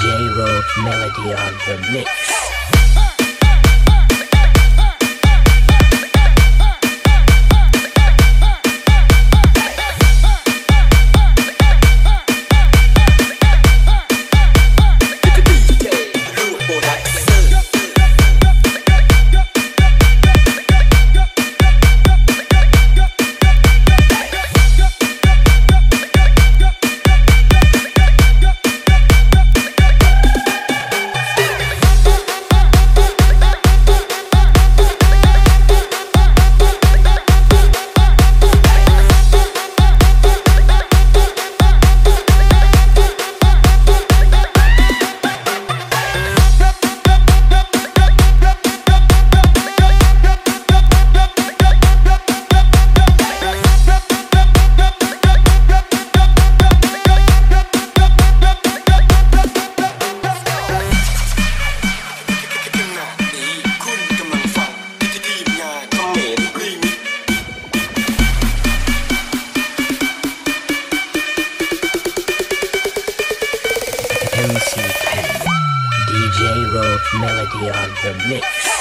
J-Ro melody on the mix. Wrote melody on the mix.